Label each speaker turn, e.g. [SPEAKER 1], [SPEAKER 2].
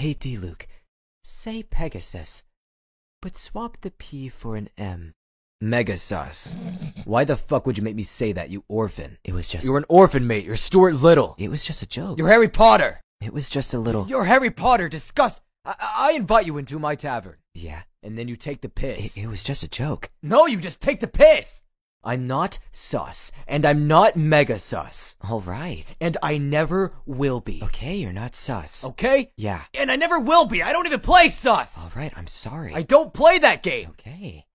[SPEAKER 1] Hey, Diluc, say Pegasus, but swap the P for an M.
[SPEAKER 2] Megasus. Why the fuck would you make me say that, you orphan?
[SPEAKER 1] It was just...
[SPEAKER 2] You're an orphan, mate. You're Stuart Little.
[SPEAKER 1] It was just a joke.
[SPEAKER 2] You're Harry Potter.
[SPEAKER 1] It was just a little...
[SPEAKER 2] You're Harry Potter. Disgust. I, I invite you into my tavern.
[SPEAKER 1] Yeah.
[SPEAKER 2] And then you take the piss.
[SPEAKER 1] It, it was just a joke.
[SPEAKER 2] No, you just take the piss. I'm not sus, and I'm not mega sus.
[SPEAKER 1] All right.
[SPEAKER 2] And I never will be.
[SPEAKER 1] Okay, you're not sus.
[SPEAKER 2] Okay?
[SPEAKER 1] Yeah.
[SPEAKER 2] And I never will be. I don't even play sus.
[SPEAKER 1] All right, I'm sorry.
[SPEAKER 2] I don't play that game.
[SPEAKER 1] Okay.